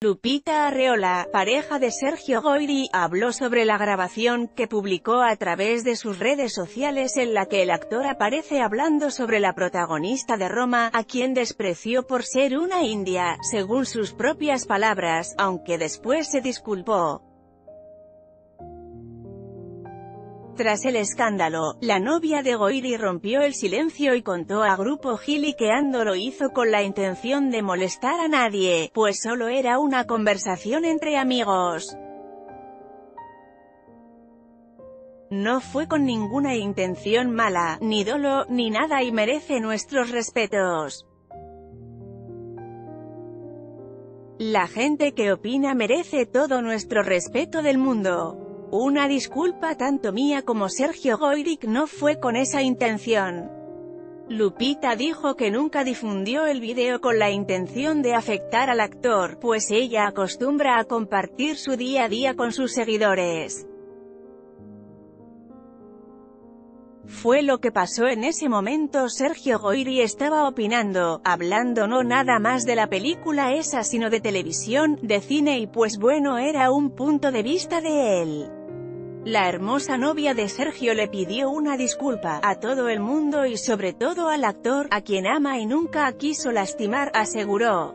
Lupita Arreola, pareja de Sergio Goyri, habló sobre la grabación que publicó a través de sus redes sociales en la que el actor aparece hablando sobre la protagonista de Roma, a quien despreció por ser una india, según sus propias palabras, aunque después se disculpó. Tras el escándalo, la novia de Goiri rompió el silencio y contó a Grupo Gili que Ando lo hizo con la intención de molestar a nadie, pues solo era una conversación entre amigos. No fue con ninguna intención mala, ni dolo, ni nada y merece nuestros respetos. La gente que opina merece todo nuestro respeto del mundo. Una disculpa tanto mía como Sergio Goyrick no fue con esa intención. Lupita dijo que nunca difundió el video con la intención de afectar al actor, pues ella acostumbra a compartir su día a día con sus seguidores. Fue lo que pasó en ese momento Sergio Goyri estaba opinando, hablando no nada más de la película esa sino de televisión, de cine y pues bueno era un punto de vista de él. La hermosa novia de Sergio le pidió una disculpa a todo el mundo y sobre todo al actor, a quien ama y nunca quiso lastimar, aseguró.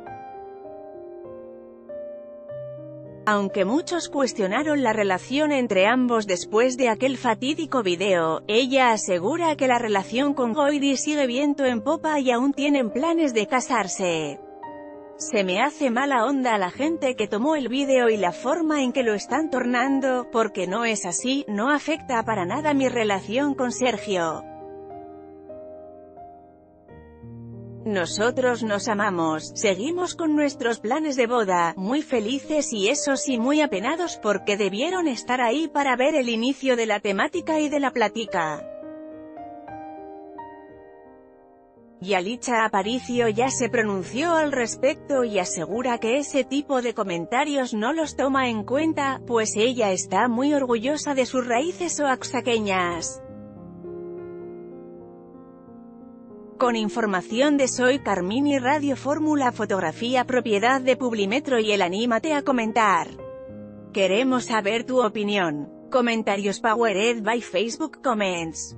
Aunque muchos cuestionaron la relación entre ambos después de aquel fatídico video, ella asegura que la relación con Goyri sigue viento en popa y aún tienen planes de casarse. Se me hace mala onda a la gente que tomó el vídeo y la forma en que lo están tornando, porque no es así, no afecta para nada mi relación con Sergio. Nosotros nos amamos, seguimos con nuestros planes de boda, muy felices y eso sí muy apenados porque debieron estar ahí para ver el inicio de la temática y de la plática. Yalicha Aparicio ya se pronunció al respecto y asegura que ese tipo de comentarios no los toma en cuenta, pues ella está muy orgullosa de sus raíces oaxaqueñas. Con información de Soy Carmini Radio Fórmula Fotografía Propiedad de Publimetro y el Anímate a comentar. Queremos saber tu opinión. Comentarios Powered by Facebook Comments.